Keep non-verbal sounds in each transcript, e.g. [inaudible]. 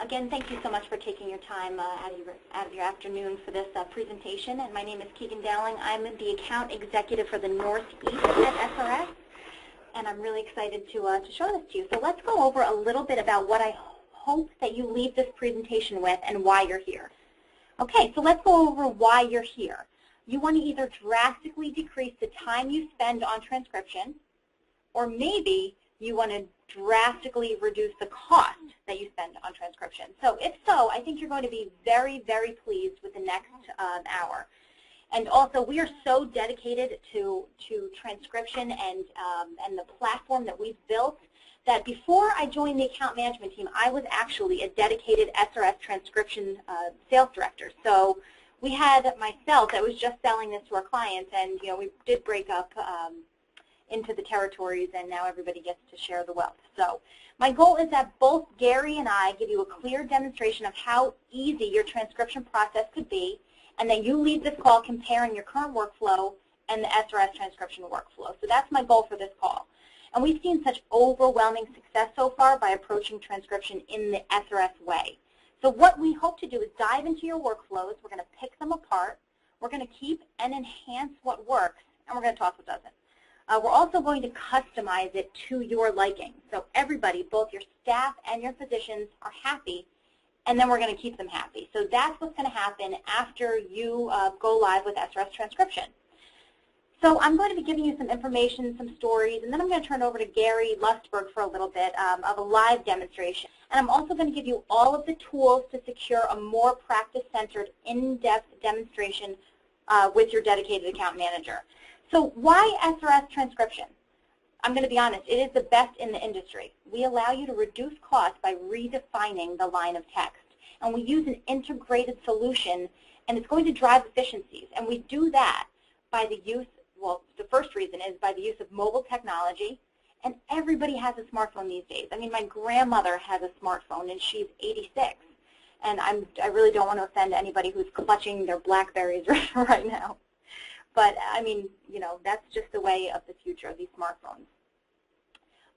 Again, thank you so much for taking your time uh, out, of your, out of your afternoon for this uh, presentation. And my name is Keegan Dowling. I'm the account executive for the Northeast at SRS, and I'm really excited to, uh, to show this to you. So let's go over a little bit about what I hope that you leave this presentation with and why you're here. Okay, so let's go over why you're here. You want to either drastically decrease the time you spend on transcription, or maybe you want to drastically reduce the cost that you spend on transcription. So if so, I think you're going to be very, very pleased with the next um, hour. And also, we are so dedicated to, to transcription and, um, and the platform that we've built that before I joined the account management team, I was actually a dedicated SRS transcription uh, sales director. So we had myself that was just selling this to our clients, and you know we did break up um, into the territories, and now everybody gets to share the wealth. So my goal is that both Gary and I give you a clear demonstration of how easy your transcription process could be, and then you leave this call comparing your current workflow and the SRS transcription workflow. So that's my goal for this call. And we've seen such overwhelming success so far by approaching transcription in the SRS way. So what we hope to do is dive into your workflows. We're going to pick them apart. We're going to keep and enhance what works, and we're going to toss what doesn't. Uh, we're also going to customize it to your liking. So everybody, both your staff and your physicians, are happy, and then we're going to keep them happy. So that's what's going to happen after you uh, go live with SRS transcription. So I'm going to be giving you some information, some stories, and then I'm going to turn over to Gary Lustberg for a little bit um, of a live demonstration. And I'm also going to give you all of the tools to secure a more practice-centered, in-depth demonstration uh, with your dedicated account manager. So why SRS transcription? I'm going to be honest, it is the best in the industry. We allow you to reduce costs by redefining the line of text. And we use an integrated solution, and it's going to drive efficiencies. And we do that by the use, well, the first reason is by the use of mobile technology. And everybody has a smartphone these days. I mean, my grandmother has a smartphone, and she's 86. And I'm, I really don't want to offend anybody who's clutching their Blackberries [laughs] right now. But I mean, you know, that's just the way of the future of these smartphones.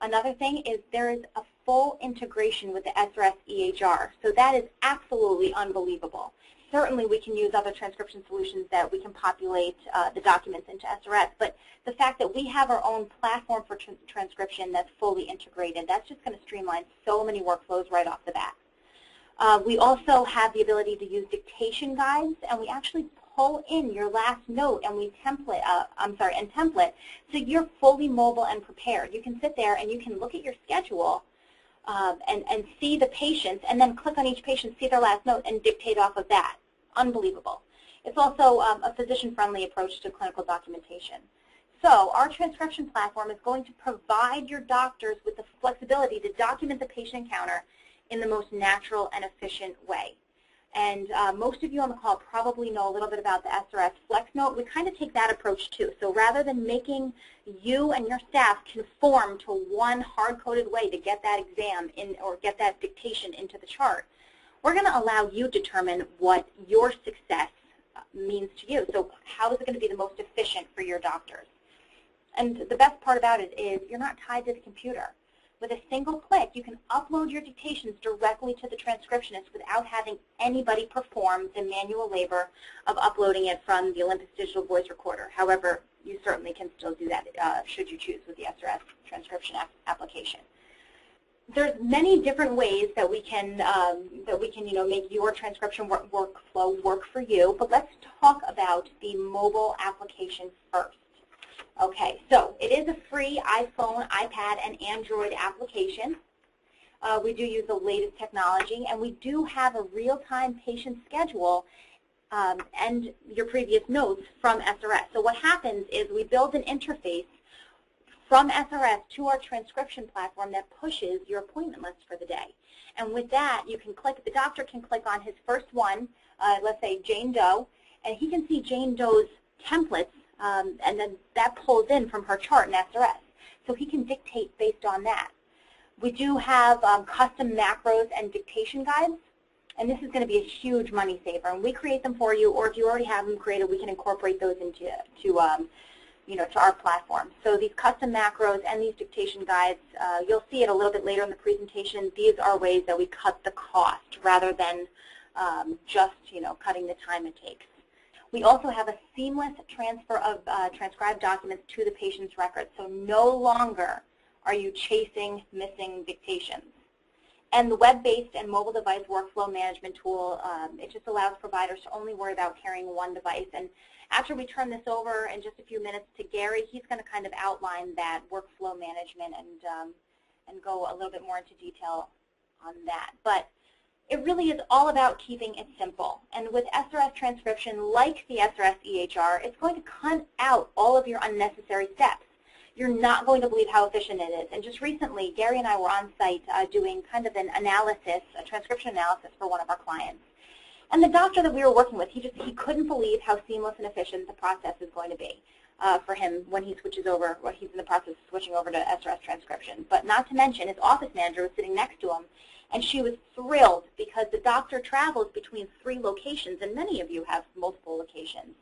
Another thing is there is a full integration with the SRS EHR. So that is absolutely unbelievable. Certainly we can use other transcription solutions that we can populate uh, the documents into SRS, but the fact that we have our own platform for transcription that's fully integrated, that's just going to streamline so many workflows right off the bat. Uh, we also have the ability to use dictation guides, and we actually pull in your last note and we template, uh, I'm sorry, and template, so you're fully mobile and prepared. You can sit there and you can look at your schedule um, and, and see the patients and then click on each patient, see their last note, and dictate off of that. Unbelievable. It's also um, a physician-friendly approach to clinical documentation. So our transcription platform is going to provide your doctors with the flexibility to document the patient encounter in the most natural and efficient way. And uh, most of you on the call probably know a little bit about the SRS FlexNote. We kind of take that approach too. So rather than making you and your staff conform to one hard-coded way to get that exam in or get that dictation into the chart, we're going to allow you to determine what your success uh, means to you. So how is it going to be the most efficient for your doctors? And the best part about it is you're not tied to the computer. With a single click, you can upload your dictations directly to the transcriptionist without having anybody perform the manual labor of uploading it from the Olympus Digital Voice Recorder. However, you certainly can still do that uh, should you choose with the SRS transcription application. There's many different ways that we can um, that we can you know make your transcription work workflow work for you. But let's talk about the mobile application first. Okay, so it is a free iPhone, iPad, and Android application. Uh, we do use the latest technology, and we do have a real-time patient schedule um, and your previous notes from SRS. So what happens is we build an interface from SRS to our transcription platform that pushes your appointment list for the day. And with that, you can click, the doctor can click on his first one, uh, let's say Jane Doe, and he can see Jane Doe's templates um, and then that pulls in from her chart in SRS. So he can dictate based on that. We do have um, custom macros and dictation guides, and this is going to be a huge money saver. And we create them for you, or if you already have them created, we can incorporate those into to, um, you know, to our platform. So these custom macros and these dictation guides, uh, you'll see it a little bit later in the presentation. These are ways that we cut the cost rather than um, just, you know, cutting the time it takes. We also have a seamless transfer of uh, transcribed documents to the patient's record, so no longer are you chasing missing dictations. And the web-based and mobile device workflow management tool, um, it just allows providers to only worry about carrying one device. And after we turn this over in just a few minutes to Gary, he's going to kind of outline that workflow management and, um, and go a little bit more into detail on that. But it really is all about keeping it simple. And with SRS transcription, like the SRS EHR, it's going to cut out all of your unnecessary steps you're not going to believe how efficient it is. And just recently, Gary and I were on site uh, doing kind of an analysis, a transcription analysis for one of our clients. And the doctor that we were working with, he just he couldn't believe how seamless and efficient the process is going to be uh, for him when he switches over, when he's in the process of switching over to SRS transcription. But not to mention, his office manager was sitting next to him, and she was thrilled because the doctor travels between three locations, and many of you have multiple locations.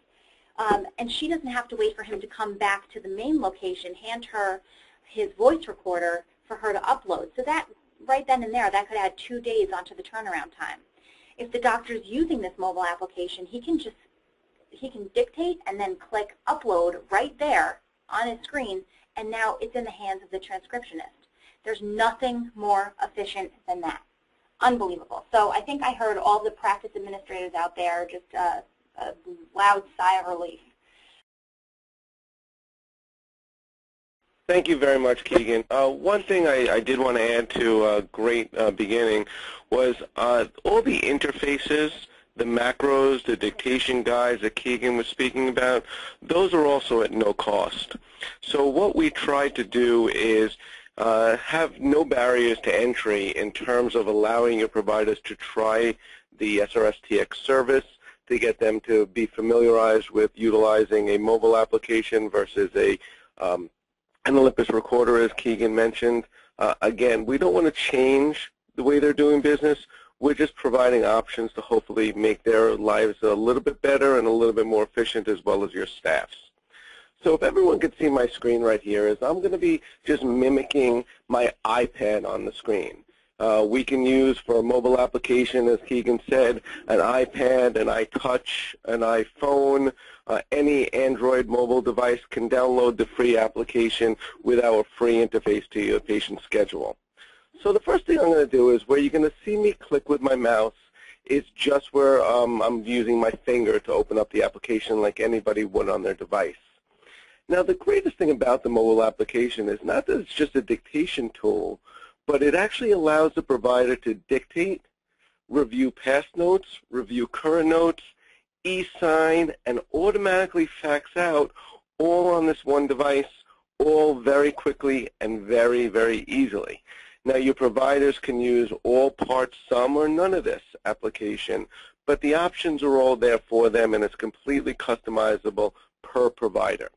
Um, and she doesn't have to wait for him to come back to the main location, hand her his voice recorder for her to upload. So that, right then and there, that could add two days onto the turnaround time. If the doctor is using this mobile application, he can just, he can dictate and then click upload right there on his screen, and now it's in the hands of the transcriptionist. There's nothing more efficient than that. Unbelievable. So I think I heard all the practice administrators out there just uh, a loud sigh of relief. Thank you very much, Keegan. Uh, one thing I, I, did want to add to a great uh, beginning was uh, all the interfaces, the macros, the dictation guides that Keegan was speaking about, those are also at no cost. So what we try to do is uh, have no barriers to entry in terms of allowing your providers to try the SRSTX service, to get them to be familiarized with utilizing a mobile application versus a um, an Olympus recorder, as Keegan mentioned. Uh, again, we don't want to change the way they're doing business. We're just providing options to hopefully make their lives a little bit better and a little bit more efficient as well as your staff's. So if everyone could see my screen right here is I'm going to be just mimicking my iPad on the screen. Uh, we can use for a mobile application, as Keegan said, an iPad, an iTouch, an iPhone. Uh, any Android mobile device can download the free application with our free interface to your patient schedule. So the first thing I'm going to do is where you're going to see me click with my mouse is just where um, I'm using my finger to open up the application like anybody would on their device. Now the greatest thing about the mobile application is not that it's just a dictation tool, but it actually allows the provider to dictate, review past notes, review current notes, e-sign, and automatically fax out all on this one device, all very quickly and very, very easily. Now your providers can use all parts, some or none of this application, but the options are all there for them and it's completely customizable per provider.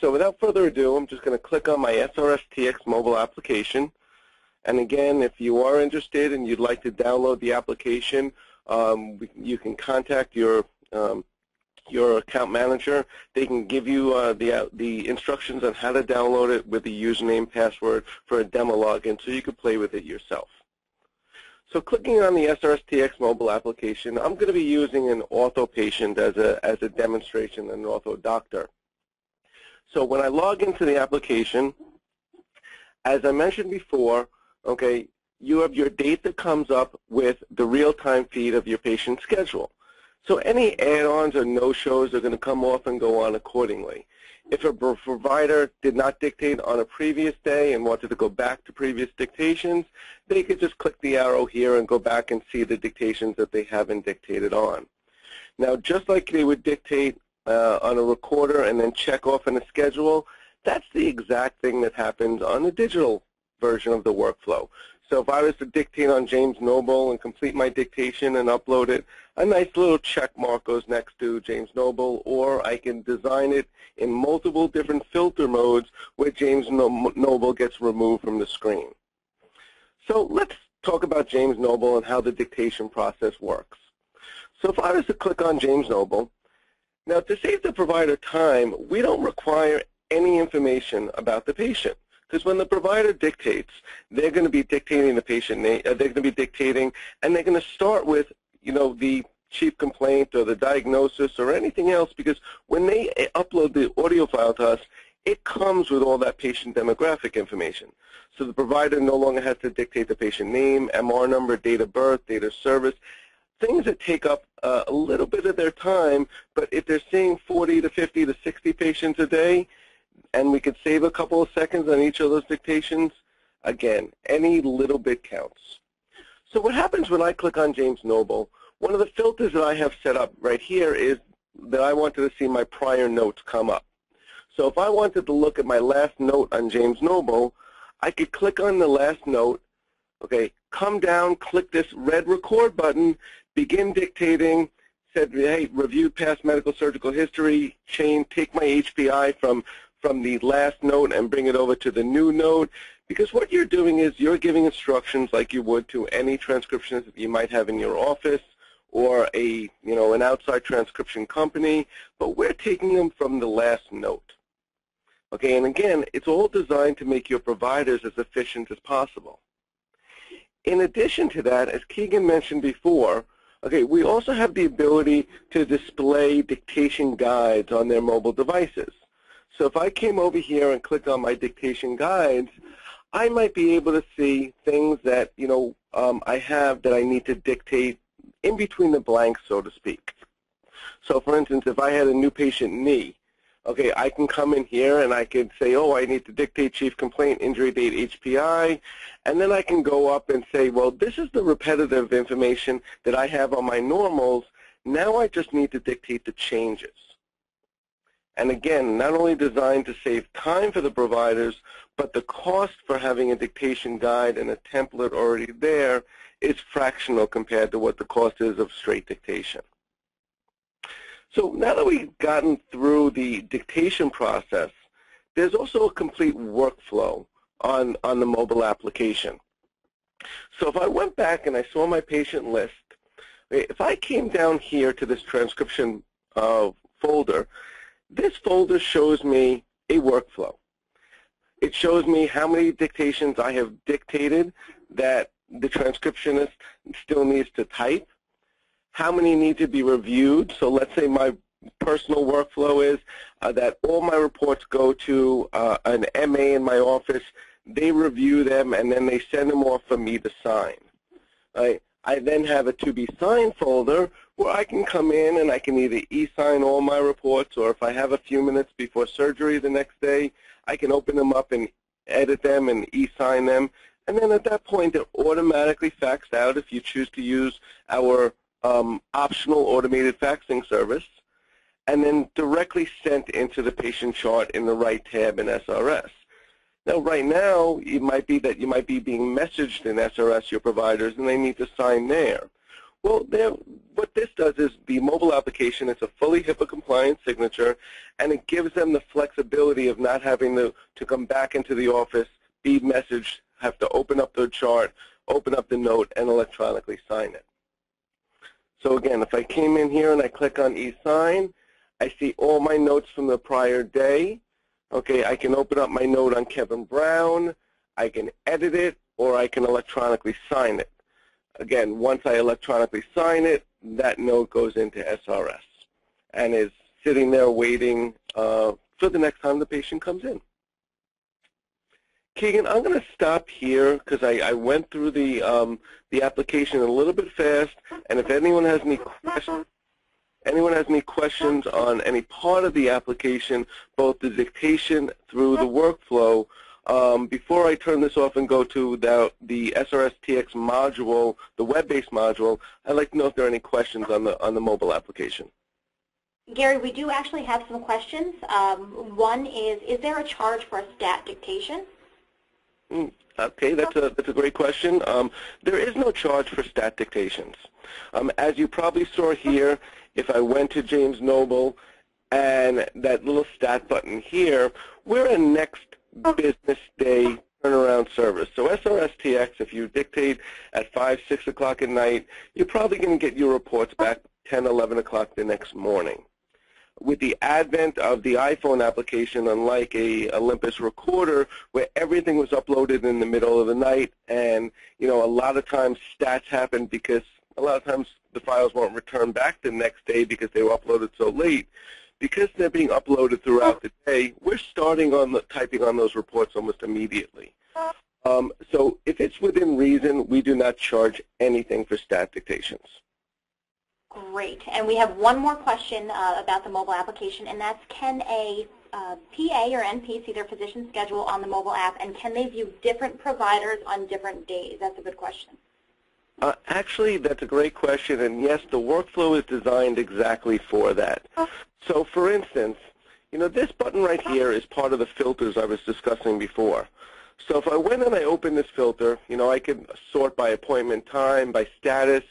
So without further ado, I'm just going to click on my SRSTX mobile application. And again, if you are interested and you'd like to download the application, um, you can contact your um, your account manager. They can give you uh, the uh, the instructions on how to download it with the username, password for a demo login, so you can play with it yourself. So clicking on the SRSTX mobile application, I'm going to be using an ortho patient as a as a demonstration, an ortho doctor. So when I log into the application, as I mentioned before, okay, you have your date that comes up with the real-time feed of your patient's schedule. So any add-ons or no-shows are going to come off and go on accordingly. If a provider did not dictate on a previous day and wanted to go back to previous dictations, they could just click the arrow here and go back and see the dictations that they haven't dictated on. Now, just like they would dictate uh, on a recorder and then check off in a schedule, that's the exact thing that happens on the digital version of the workflow. So if I was to dictate on James Noble and complete my dictation and upload it, a nice little check mark goes next to James Noble, or I can design it in multiple different filter modes where James Noble gets removed from the screen. So let's talk about James Noble and how the dictation process works. So if I was to click on James Noble, now to save the provider time, we don't require any information about the patient Because when the provider dictates, they're going to be dictating the patient name, uh, they're going to be dictating, and they're going to start with, you know, the chief complaint or the diagnosis or anything else because when they uh, upload the audio file to us, it comes with all that patient demographic information. So the provider no longer has to dictate the patient name, MR number, date of birth, date of service, things that take up uh, a little bit of their time, but if they're seeing 40 to 50 to 60 patients a day, and we could save a couple of seconds on each of those dictations, again, any little bit counts. So what happens when I click on James Noble, one of the filters that I have set up right here is that I wanted to see my prior notes come up. So if I wanted to look at my last note on James Noble, I could click on the last note, okay, come down, click this red record button, begin dictating, said, hey, review past medical surgical history, chain, take my HPI from, from the last note and bring it over to the new note. Because what you're doing is you're giving instructions like you would to any transcriptionist that you might have in your office or a, you know, an outside transcription company, but we're taking them from the last note. Okay, and again, it's all designed to make your providers as efficient as possible. In addition to that, as Keegan mentioned before, okay, we also have the ability to display dictation guides on their mobile devices. So if I came over here and clicked on my dictation guides, I might be able to see things that, you know, um, I have that I need to dictate in between the blanks, so to speak. So for instance, if I had a new patient knee, okay, I can come in here and I could say, oh, I need to dictate chief complaint, injury date, HPI, and then I can go up and say, well, this is the repetitive information that I have on my normals. Now I just need to dictate the changes. And again, not only designed to save time for the providers, but the cost for having a dictation guide and a template already there is fractional compared to what the cost is of straight dictation. So now that we've gotten through the dictation process, there's also a complete workflow on, on the mobile application. So if I went back and I saw my patient list, if I came down here to this transcription uh, folder, this folder shows me a workflow. It shows me how many dictations I have dictated that the transcriptionist still needs to type how many need to be reviewed. So let's say my personal workflow is uh, that all my reports go to uh, an MA in my office. They review them, and then they send them off for me to sign. Right? I then have a to be signed folder where I can come in and I can either e-sign all my reports or if I have a few minutes before surgery the next day, I can open them up and edit them and e-sign them. And then at that point, they're automatically faxed out if you choose to use our um, optional automated faxing service, and then directly sent into the patient chart in the right tab in SRS. Now, right now, it might be that you might be being messaged in SRS, your providers, and they need to sign there. Well, what this does is the mobile application it's a fully HIPAA-compliant signature, and it gives them the flexibility of not having to, to come back into the office, be messaged, have to open up their chart, open up the note, and electronically sign it. So again, if I came in here and I click on e-sign, I see all my notes from the prior day. Okay, I can open up my note on Kevin Brown, I can edit it, or I can electronically sign it. Again, once I electronically sign it, that note goes into SRS and is sitting there waiting uh, for the next time the patient comes in. Keegan, I'm going to stop here because I, I, went through the um, the application a little bit fast, and if anyone has any questions, anyone has any questions on any part of the application, both the dictation through the workflow, um, before I turn this off and go to the, the SRS-TX module, the web-based module, I'd like to know if there are any questions on the on the mobile application. Gary, we do actually have some questions. Um, one is, is there a charge for a stat dictation? Mm, okay, that's a, that's a great question. Um, there is no charge for stat dictations. Um, as you probably saw here, if I went to James Noble and that little stat button here, we're a next business day turnaround service. So SRSTX, if you dictate at 5, 6 o'clock at night, you're probably going to get your reports back 10, 11 o'clock the next morning. With the advent of the iPhone application, unlike a Olympus recorder, where everything was uploaded in the middle of the night, and you know, a lot of times stats happen because a lot of times the files won't return back the next day because they were uploaded so late. Because they're being uploaded throughout the day, we're starting on the, typing on those reports almost immediately. Um, so if it's within reason, we do not charge anything for stat dictations. Great. And we have one more question uh, about the mobile application, and that's can a uh, PA or NP see their physician schedule on the mobile app, and can they view different providers on different days? That's a good question. Uh, actually, that's a great question, and yes, the workflow is designed exactly for that. So for instance, you know, this button right here is part of the filters I was discussing before. So if I went and I opened this filter, you know, I could sort by appointment time, by status.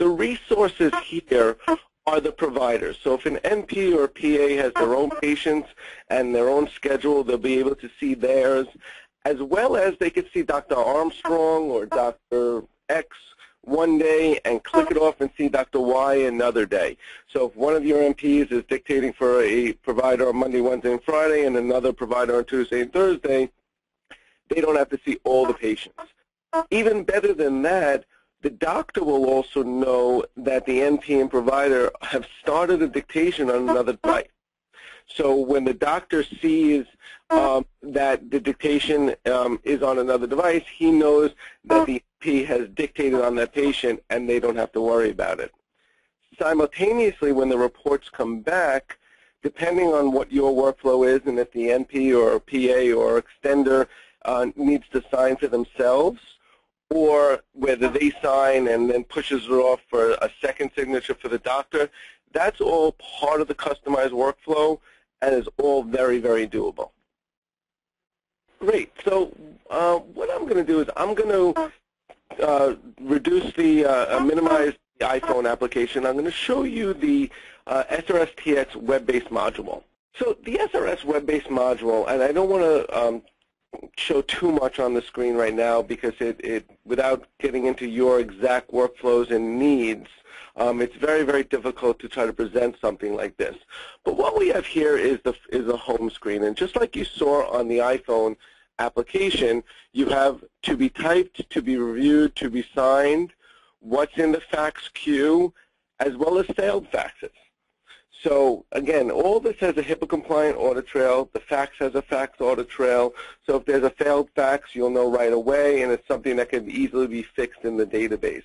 The resources here are the providers. So if an NP or PA has their own patients and their own schedule, they'll be able to see theirs, as well as they could see Dr. Armstrong or Dr. X one day and click it off and see Dr. Y another day. So if one of your MPs is dictating for a provider on Monday, Wednesday, and Friday, and another provider on Tuesday and Thursday, they don't have to see all the patients. Even better than that, the doctor will also know that the NP and provider have started a dictation on another device. So when the doctor sees um, that the dictation um, is on another device, he knows that the NP has dictated on that patient and they don't have to worry about it. Simultaneously, when the reports come back, depending on what your workflow is and if the NP or PA or extender uh, needs to sign for themselves, or whether they sign and then pushes it off for a second signature for the doctor, that's all part of the customized workflow and is all very, very doable. Great. So uh, what I'm going to do is I'm going to uh, reduce the, uh, uh, minimize the iPhone application. I'm going to show you the uh, SRSTX web-based module. So the SRS web-based module, and I don't want to um, show too much on the screen right now because it, it without getting into your exact workflows and needs, um, it's very, very difficult to try to present something like this. But what we have here is, the, is a home screen. And just like you saw on the iPhone application, you have to be typed, to be reviewed, to be signed, what's in the fax queue, as well as failed faxes. So again, all this has a HIPAA-compliant audit trail. The fax has a fax audit trail. So if there's a failed fax, you'll know right away, and it's something that can easily be fixed in the database.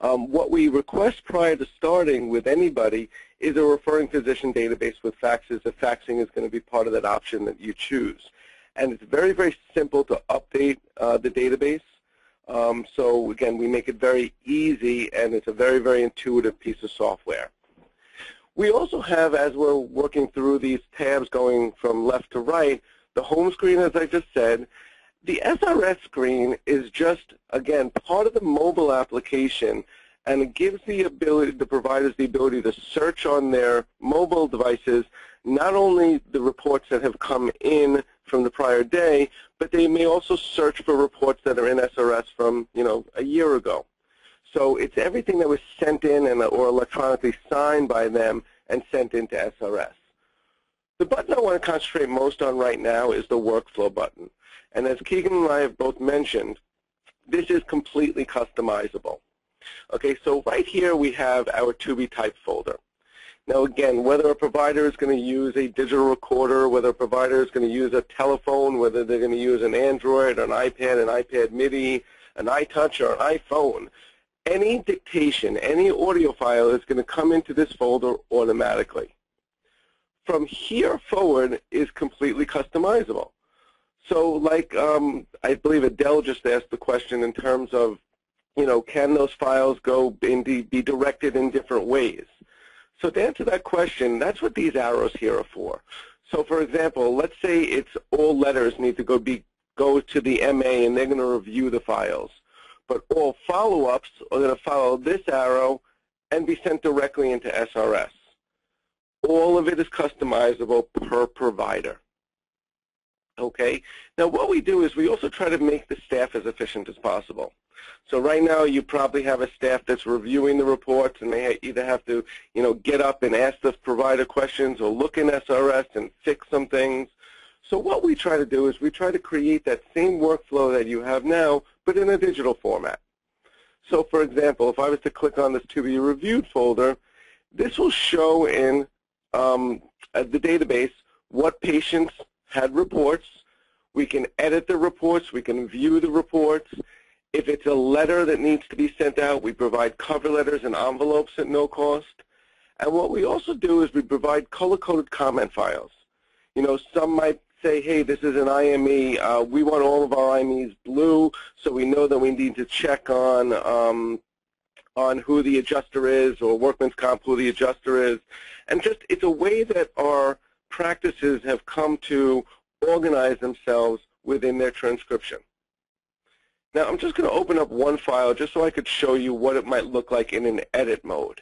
Um, what we request prior to starting with anybody is a referring physician database with faxes. If faxing is going to be part of that option that you choose. And it's very, very simple to update uh, the database. Um, so again, we make it very easy, and it's a very, very intuitive piece of software. We also have, as we're working through these tabs going from left to right, the home screen, as I just said. The SRS screen is just, again, part of the mobile application, and it gives the ability, the providers the ability to search on their mobile devices not only the reports that have come in from the prior day, but they may also search for reports that are in SRS from, you know, a year ago. So it's everything that was sent in and, uh, or electronically signed by them and sent into SRS. The button I want to concentrate most on right now is the workflow button. And as Keegan and I have both mentioned, this is completely customizable. Okay, so right here we have our to-be type folder. Now again, whether a provider is going to use a digital recorder, whether a provider is going to use a telephone, whether they're going to use an Android, an iPad, an iPad mini, an iTouch, or an iPhone, any dictation, any audio file is going to come into this folder automatically. From here forward is completely customizable. So like um, I believe Adele just asked the question in terms of, you know, can those files go in be directed in different ways? So to answer that question, that's what these arrows here are for. So for example, let's say it's all letters need to go be go to the MA and they're going to review the files but all follow-ups are going to follow this arrow and be sent directly into SRS. All of it is customizable per provider. Okay. Now what we do is we also try to make the staff as efficient as possible. So right now you probably have a staff that's reviewing the reports and they either have to, you know, get up and ask the provider questions or look in SRS and fix some things. So what we try to do is we try to create that same workflow that you have now, but in a digital format. So for example, if I was to click on this to be reviewed folder, this will show in um, the database what patients had reports. We can edit the reports. We can view the reports. If it's a letter that needs to be sent out, we provide cover letters and envelopes at no cost. And what we also do is we provide color-coded comment files. You know, some might say, hey, this is an IME. Uh, we want all of our IMEs blue, so we know that we need to check on um, on who the adjuster is or workman's comp who the adjuster is. And just it's a way that our practices have come to organize themselves within their transcription. Now I'm just going to open up one file just so I could show you what it might look like in an edit mode.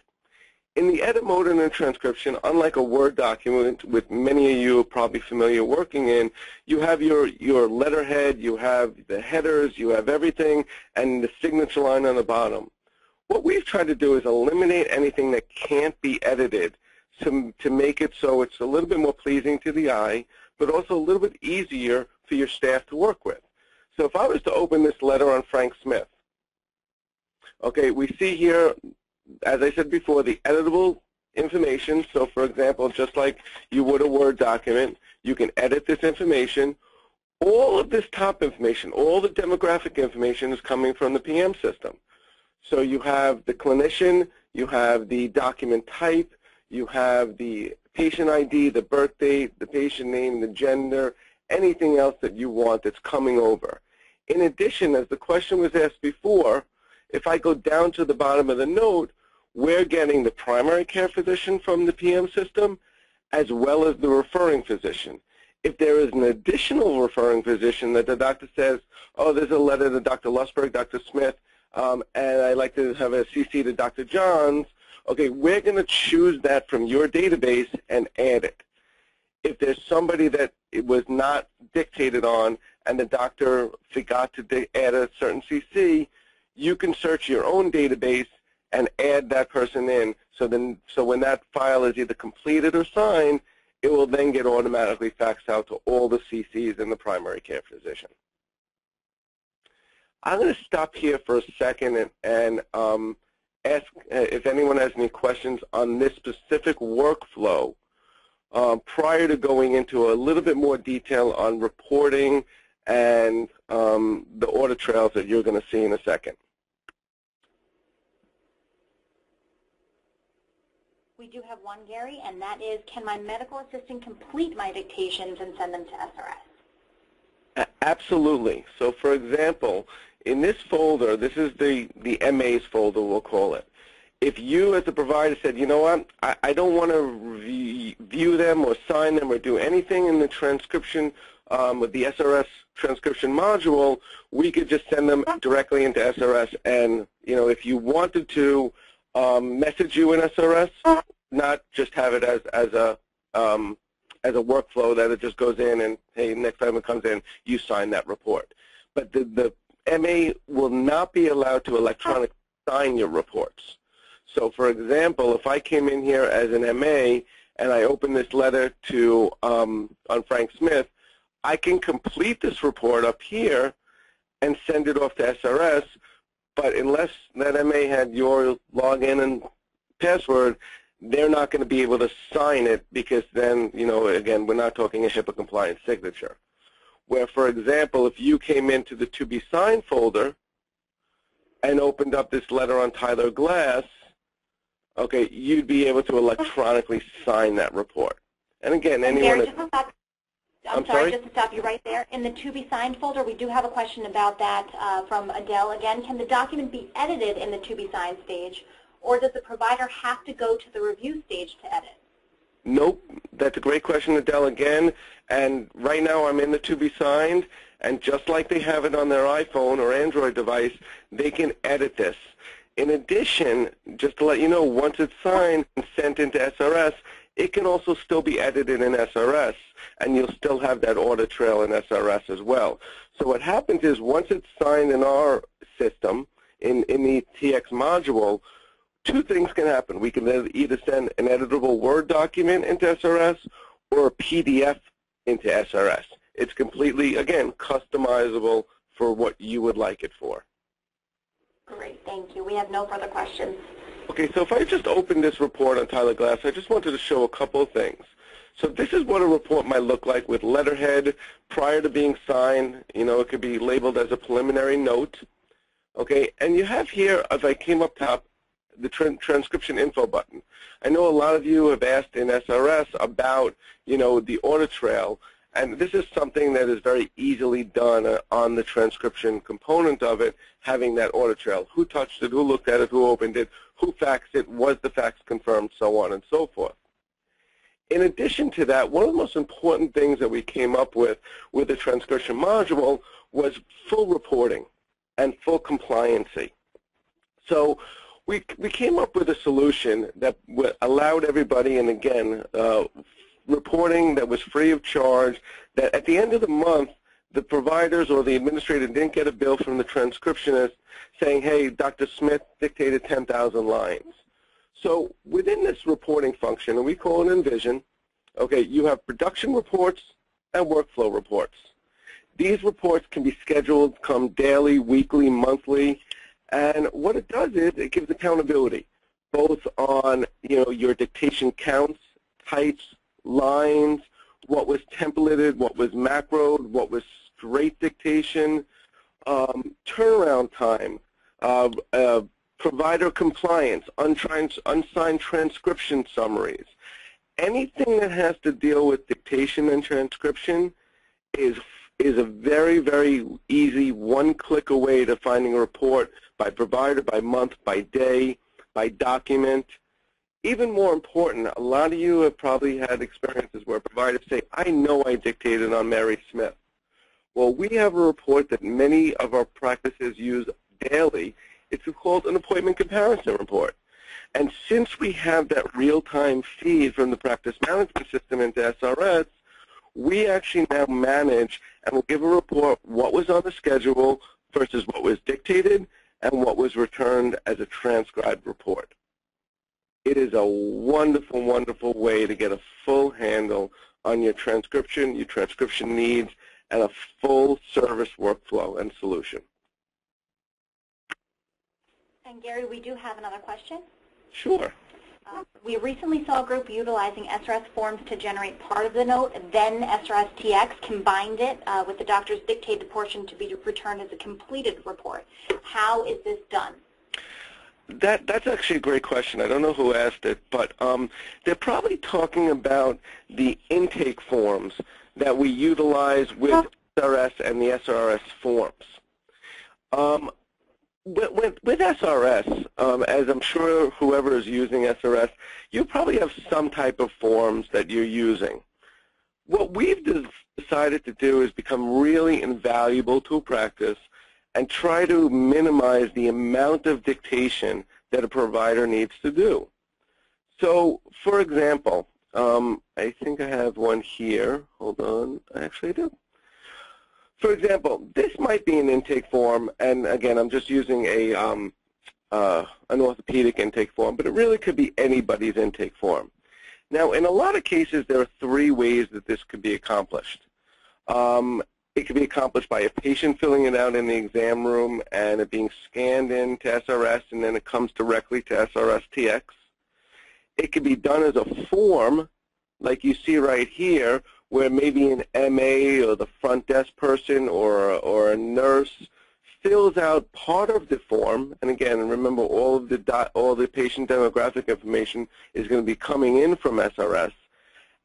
In the edit mode in a transcription, unlike a Word document, with many of you probably familiar working in, you have your, your letterhead, you have the headers, you have everything, and the signature line on the bottom. What we've tried to do is eliminate anything that can't be edited to, to make it so it's a little bit more pleasing to the eye, but also a little bit easier for your staff to work with. So if I was to open this letter on Frank Smith, okay, we see here as I said before, the editable information. So for example, just like you would a Word document, you can edit this information. All of this top information, all the demographic information is coming from the PM system. So you have the clinician, you have the document type, you have the patient ID, the birth date, the patient name, the gender, anything else that you want that's coming over. In addition, as the question was asked before, if I go down to the bottom of the note, we're getting the primary care physician from the PM system as well as the referring physician. If there is an additional referring physician that the doctor says, oh, there's a letter to Dr. Lusberg, Dr. Smith, um, and I'd like to have a CC to Dr. Johns, okay, we're going to choose that from your database and add it. If there's somebody that it was not dictated on and the doctor forgot to add a certain CC, you can search your own database and add that person in. So then, so when that file is either completed or signed, it will then get automatically faxed out to all the CCs in the primary care physician. I'm going to stop here for a second and, and um, ask uh, if anyone has any questions on this specific workflow uh, prior to going into a little bit more detail on reporting and um, the audit trails that you're going to see in a second. We do have one, Gary, and that is, can my medical assistant complete my dictations and send them to SRS? Absolutely. So for example, in this folder, this is the, the MA's folder, we'll call it. If you as a provider said, you know what, I, I don't want to view them or sign them or do anything in the transcription um, with the SRS transcription module, we could just send them directly into SRS. And, you know, if you wanted to um, message you in SRS, not just have it as, as a um, as a workflow that it just goes in and, hey, next time it comes in, you sign that report. But the, the MA will not be allowed to electronically sign your reports. So for example, if I came in here as an MA and I open this letter to um, on Frank Smith, I can complete this report up here and send it off to SRS, but unless that MA had your login and password, they're not going to be able to sign it because then, you know, again, we're not talking a HIPAA compliant signature. Where, for example, if you came into the to be signed folder and opened up this letter on Tyler Glass, okay, you'd be able to electronically sign that report. And again, anyone... Stop, I'm, I'm sorry, sorry, just to stop you right there. In the to be signed folder, we do have a question about that uh, from Adele. Again, can the document be edited in the to be signed stage, or does the provider have to go to the review stage to edit? Nope. That's a great question, Adele, again. And right now I'm in the to be signed, and just like they have it on their iPhone or Android device, they can edit this. In addition, just to let you know, once it's signed and sent into SRS, it can also still be edited in SRS, and you'll still have that audit trail in SRS as well. So what happens is once it's signed in our system, in, in the TX module, two things can happen. We can either send an editable Word document into SRS or a PDF into SRS. It's completely, again, customizable for what you would like it for. Great, thank you. We have no further questions. Okay, so if I just open this report on Tyler Glass, I just wanted to show a couple of things. So this is what a report might look like with letterhead prior to being signed. You know, it could be labeled as a preliminary note. Okay, and you have here, as I came up top, the transcription info button. I know a lot of you have asked in SRS about, you know, the audit trail, and this is something that is very easily done uh, on the transcription component of it, having that audit trail. Who touched it, who looked at it, who opened it, who faxed it, was the fax confirmed, so on and so forth. In addition to that, one of the most important things that we came up with with the transcription module was full reporting and full compliancy. So we, we came up with a solution that allowed everybody, and again, uh, reporting that was free of charge, that at the end of the month, the providers or the administrator didn't get a bill from the transcriptionist saying, hey, Dr. Smith dictated 10,000 lines. So within this reporting function, and we call it Envision, okay, you have production reports and workflow reports. These reports can be scheduled come daily, weekly, monthly, and what it does is it gives accountability, both on you know your dictation counts, types, lines, what was templated, what was macroed, what was straight dictation, um, turnaround time, uh, uh, provider compliance, unsigned transcription summaries. Anything that has to deal with dictation and transcription is is a very, very easy one-click away to finding a report by provider, by month, by day, by document. Even more important, a lot of you have probably had experiences where providers say, I know I dictated on Mary Smith. Well, we have a report that many of our practices use daily. It's called an appointment comparison report. And since we have that real-time feed from the practice management system into SRS, we actually now manage and will give a report what was on the schedule versus what was dictated and what was returned as a transcribed report. It is a wonderful, wonderful way to get a full handle on your transcription, your transcription needs, and a full service workflow and solution. And Gary, we do have another question. Sure. Uh, we recently saw a group utilizing SRS forms to generate part of the note, then SRS TX combined it uh, with the doctor's dictated portion to be returned as a completed report. How is this done? That that's actually a great question. I don't know who asked it, but um, they're probably talking about the intake forms that we utilize with SRS and the SRS forms. Um, with, with, SRS, um, as I'm sure whoever is using SRS, you probably have some type of forms that you're using. What we've decided to do is become really invaluable to a practice and try to minimize the amount of dictation that a provider needs to do. So, for example, um, I think I have one here. Hold on. I actually, I do. For example, this might be an intake form, and again, I'm just using a um, uh, an orthopedic intake form, but it really could be anybody's intake form. Now, in a lot of cases, there are three ways that this could be accomplished. Um, it could be accomplished by a patient filling it out in the exam room and it being scanned into SRS, and then it comes directly to SRS-TX. It could be done as a form, like you see right here, where maybe an MA or the front desk person or, or a nurse fills out part of the form, and again, remember all of the all the patient demographic information is going to be coming in from SRS.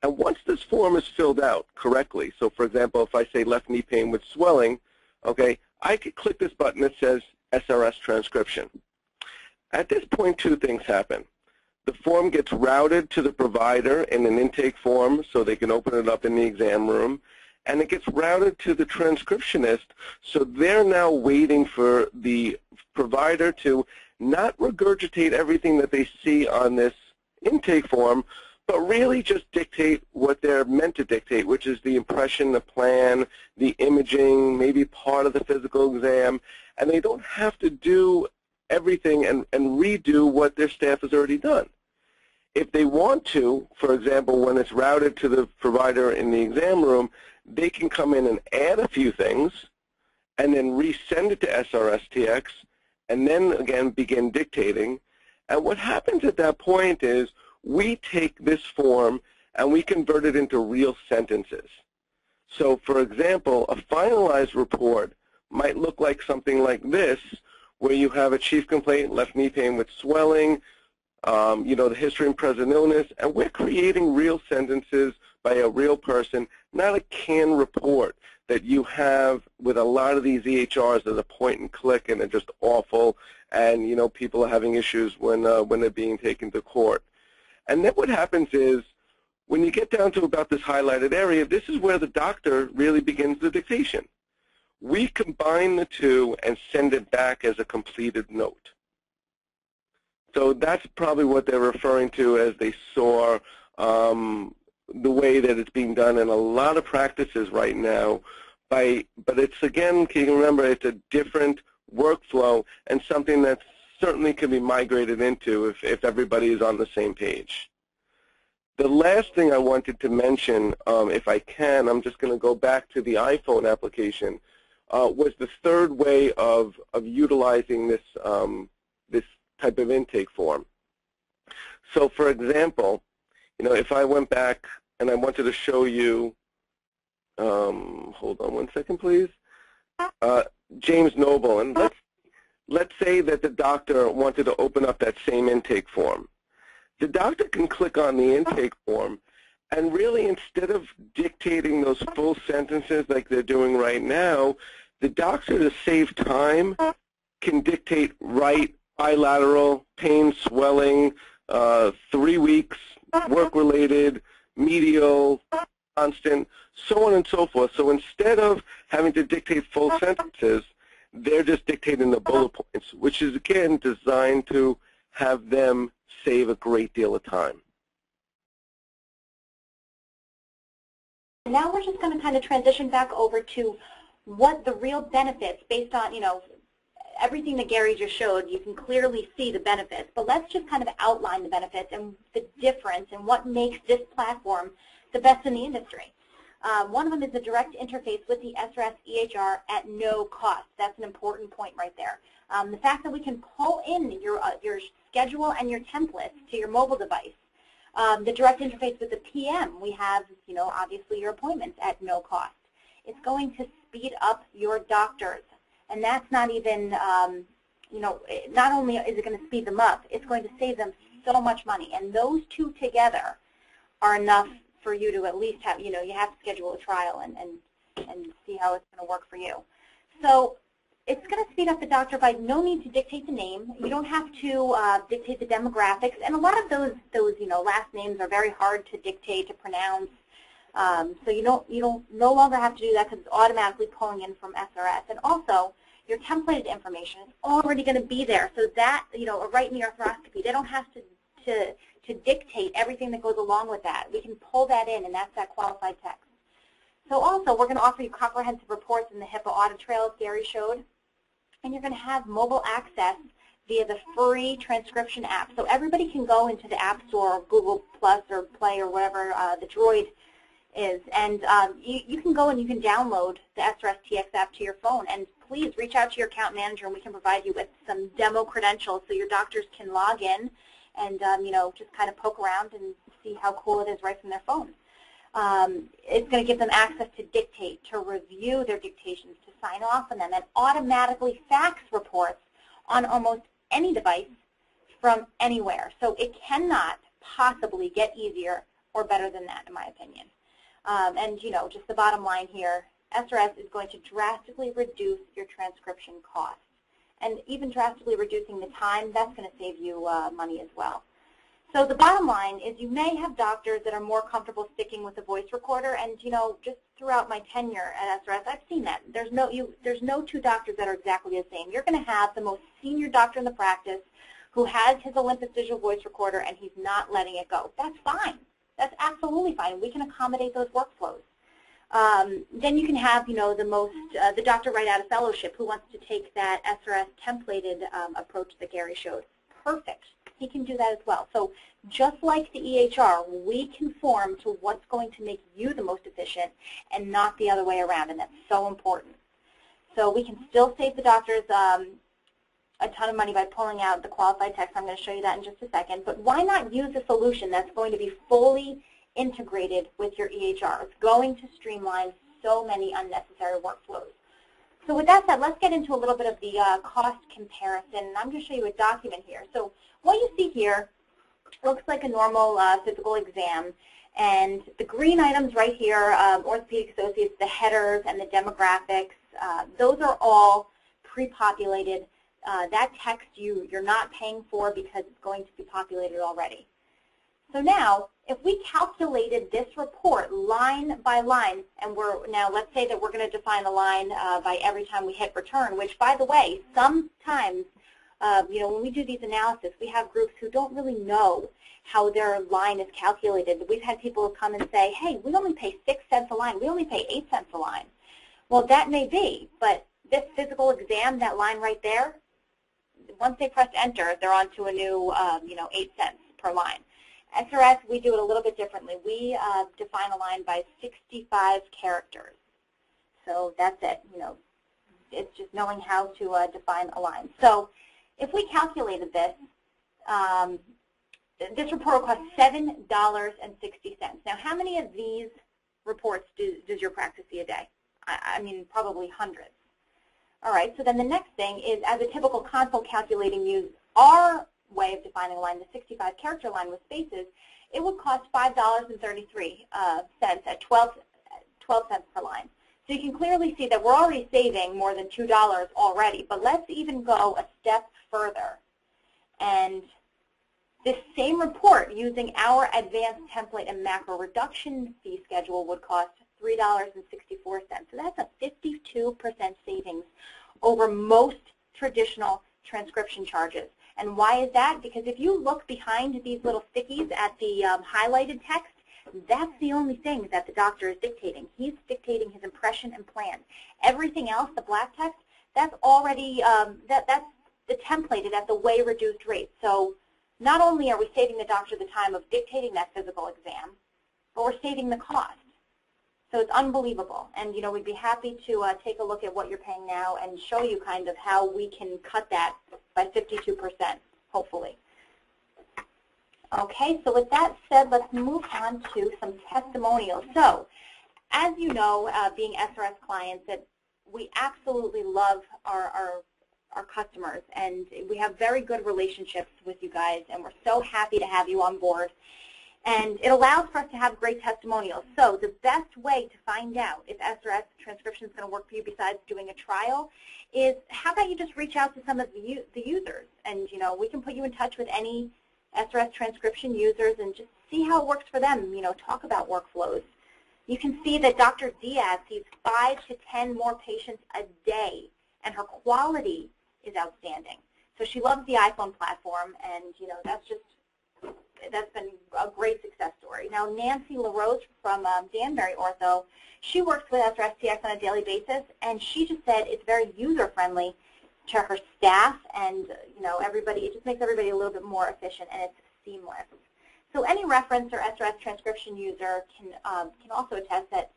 And once this form is filled out correctly, so for example, if I say left knee pain with swelling, okay, I could click this button that says SRS transcription. At this point, two things happen. The form gets routed to the provider in an intake form so they can open it up in the exam room. And it gets routed to the transcriptionist so they're now waiting for the provider to not regurgitate everything that they see on this intake form, but really just dictate what they're meant to dictate, which is the impression, the plan, the imaging, maybe part of the physical exam, and they don't have to do everything and, and redo what their staff has already done. If they want to, for example, when it's routed to the provider in the exam room, they can come in and add a few things and then resend it to SRSTX and then again begin dictating. And what happens at that point is we take this form and we convert it into real sentences. So for example, a finalized report might look like something like this, where you have a chief complaint, left knee pain with swelling, um, you know, the history and present illness, and we're creating real sentences by a real person, not a canned report that you have with a lot of these EHRs that are point and click and they're just awful, and you know, people are having issues when uh, when they're being taken to court. And then what happens is, when you get down to about this highlighted area, this is where the doctor really begins the dictation. We combine the two and send it back as a completed note. So that's probably what they're referring to as they saw um, the way that it's being done in a lot of practices right now. By, but it's again, can you remember, it's a different workflow and something that certainly can be migrated into if, if everybody is on the same page. The last thing I wanted to mention, um, if I can, I'm just going to go back to the iPhone application, uh, was the third way of, of utilizing this, um, this type of intake form. So for example, you know, if I went back and I wanted to show you, um, hold on one second, please, uh, James Noble, and let's, let's say that the doctor wanted to open up that same intake form. The doctor can click on the intake form and really instead of dictating those full sentences like they're doing right now, the doctor to save time can dictate right bilateral, pain, swelling, uh, three weeks, work-related, medial, constant, so on and so forth. So instead of having to dictate full sentences, they're just dictating the bullet points, which is, again, designed to have them save a great deal of time. Now we're just going to kind of transition back over to what the real benefits based on, you know, everything that Gary just showed, you can clearly see the benefits, but let's just kind of outline the benefits and the difference and what makes this platform the best in the industry. Um, one of them is the direct interface with the SRS EHR at no cost. That's an important point right there. Um, the fact that we can pull in your, uh, your schedule and your templates to your mobile device. Um, the direct interface with the PM, we have, you know, obviously your appointments at no cost. It's going to speed up your doctors and that's not even, um, you know, not only is it going to speed them up, it's going to save them so much money. And those two together are enough for you to at least have, you know, you have to schedule a trial and, and, and see how it's going to work for you. So it's going to speed up the doctor by no need to dictate the name. You don't have to uh, dictate the demographics. And a lot of those, those, you know, last names are very hard to dictate, to pronounce. Um, so you don't, you don't no longer have to do that because it's automatically pulling in from SRS. And also, your templated information is already going to be there. So that, you know, a right knee arthroscopy, they don't have to, to, to dictate everything that goes along with that. We can pull that in, and that's that qualified text. So also, we're going to offer you comprehensive reports in the HIPAA audit trail, as Gary showed. And you're going to have mobile access via the free transcription app. So everybody can go into the App Store, or Google Plus or Play or whatever uh, the Droid is. And um, you, you can go and you can download the SRS TX app to your phone. And please reach out to your account manager and we can provide you with some demo credentials so your doctors can log in and um, you know just kind of poke around and see how cool it is right from their phone. Um, it's going to give them access to dictate, to review their dictations, to sign off on them, and automatically fax reports on almost any device from anywhere. So it cannot possibly get easier or better than that, in my opinion. Um, and, you know, just the bottom line here, SRS is going to drastically reduce your transcription costs. And even drastically reducing the time, that's going to save you uh, money as well. So the bottom line is you may have doctors that are more comfortable sticking with the voice recorder, and you know, just throughout my tenure at SRS, I've seen that. There's no, you, there's no two doctors that are exactly the same. You're going to have the most senior doctor in the practice who has his Olympus digital voice recorder and he's not letting it go. That's fine. That's absolutely fine. We can accommodate those workflows. Um, then you can have, you know, the most, uh, the doctor right out of fellowship who wants to take that SRS templated um, approach that Gary showed. Perfect. He can do that as well. So just like the EHR, we conform to what's going to make you the most efficient and not the other way around, and that's so important. So we can still save the doctors um, a ton of money by pulling out the qualified text. I'm going to show you that in just a second. But why not use a solution that's going to be fully integrated with your EHR. It's going to streamline so many unnecessary workflows. So with that said, let's get into a little bit of the uh, cost comparison. I'm going to show you a document here. So what you see here looks like a normal uh, physical exam. And the green items right here, um, Orthopedic Associates, the headers and the demographics, uh, those are all pre-populated. Uh, that text you, you're not paying for because it's going to be populated already. So now, if we calculated this report line by line, and we're now, let's say that we're going to define a line uh, by every time we hit return, which, by the way, sometimes, uh, you know, when we do these analysis, we have groups who don't really know how their line is calculated. We've had people come and say, hey, we only pay 6 cents a line. We only pay 8 cents a line. Well, that may be, but this physical exam, that line right there, once they press enter, they're on to a new, um, you know, 8 cents per line. SRS, we do it a little bit differently. We uh, define a line by 65 characters. So that's it. You know, it's just knowing how to uh, define a line. So if we calculated this, um, this report will cost $7.60. Now, how many of these reports do, does your practice see a day? I, I mean, probably hundreds. All right, so then the next thing is, as a typical console calculating use our way of defining a line, the 65 character line with spaces, it would cost $5.33 uh, cents at 12, 12 cents per line. So you can clearly see that we're already saving more than $2 already, but let's even go a step further. And this same report using our advanced template and macro reduction fee schedule would cost $3.64. So that's a 52% savings over most traditional transcription charges. And why is that? Because if you look behind these little stickies at the um, highlighted text, that's the only thing that the doctor is dictating. He's dictating his impression and plan. Everything else, the black text, that's already, um, that, that's the templated at the way reduced rate. So not only are we saving the doctor the time of dictating that physical exam, but we're saving the cost. So it's unbelievable. And, you know, we'd be happy to uh, take a look at what you're paying now and show you kind of how we can cut that by 52%, hopefully. Okay, so with that said, let's move on to some testimonials. So, as you know, uh, being SRS clients, that we absolutely love our, our, our customers, and we have very good relationships with you guys, and we're so happy to have you on board. And it allows for us to have great testimonials. So the best way to find out if SRS transcription is going to work for you besides doing a trial is how about you just reach out to some of the, the users. And, you know, we can put you in touch with any SRS transcription users and just see how it works for them. You know, talk about workflows. You can see that Dr. Diaz sees five to 10 more patients a day, and her quality is outstanding. So she loves the iPhone platform, and, you know, that's just that's been a great success story. Now, Nancy LaRose from um, Danbury Ortho, she works with SRSTX on a daily basis, and she just said it's very user-friendly to her staff and, you know, everybody. It just makes everybody a little bit more efficient, and it's seamless. So any reference or SRS transcription user can, um, can also attest that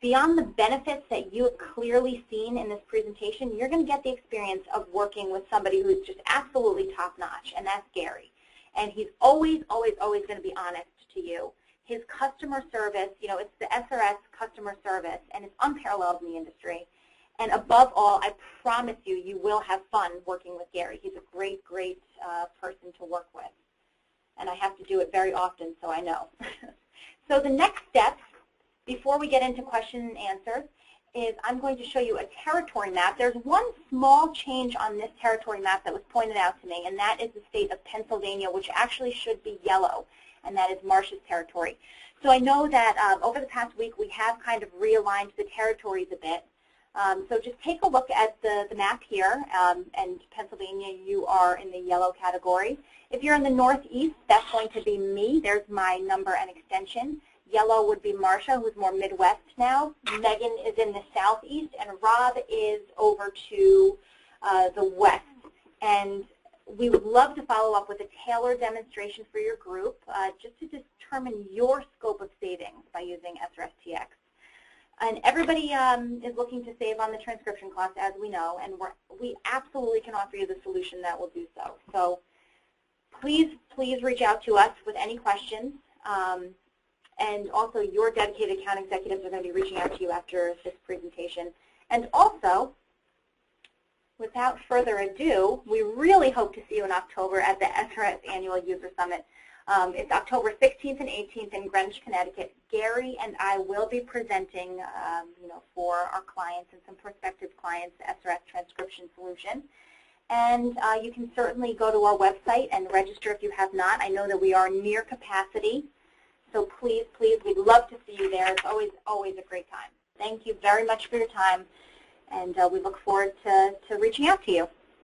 beyond the benefits that you have clearly seen in this presentation, you're going to get the experience of working with somebody who's just absolutely top-notch, and that's Gary and he's always, always, always going to be honest to you. His customer service, you know, it's the SRS customer service, and it's unparalleled in the industry. And above all, I promise you, you will have fun working with Gary. He's a great, great uh, person to work with. And I have to do it very often, so I know. [laughs] so the next step, before we get into question and answers, is I'm going to show you a territory map. There's one small change on this territory map that was pointed out to me, and that is the state of Pennsylvania, which actually should be yellow, and that is Marsha's territory. So I know that um, over the past week we have kind of realigned the territories a bit. Um, so just take a look at the, the map here, um, and Pennsylvania, you are in the yellow category. If you're in the northeast, that's going to be me. There's my number and extension. Yellow would be Marsha, who's more Midwest now. Megan is in the southeast, and Rob is over to uh, the west. And we would love to follow up with a tailored demonstration for your group uh, just to determine your scope of savings by using SRSTX. And everybody um, is looking to save on the transcription cost, as we know, and we absolutely can offer you the solution that will do so. So please, please reach out to us with any questions. Um, and also, your dedicated account executives are going to be reaching out to you after this presentation. And also, without further ado, we really hope to see you in October at the SRS Annual User Summit. Um, it's October 16th and 18th in Greenwich, Connecticut. Gary and I will be presenting, um, you know, for our clients and some prospective clients, SRS transcription solution. And uh, you can certainly go to our website and register if you have not. I know that we are near capacity, so please, please, we'd love to see you there. It's always, always a great time. Thank you very much for your time, and uh, we look forward to, to reaching out to you.